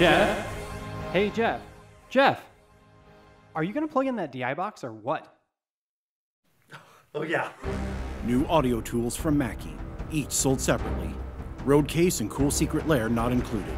Jeff. Hey, Jeff. Jeff, are you going to plug in that DI box or what? Oh, yeah. New audio tools from Mackie, each sold separately. Road case and cool secret lair not included.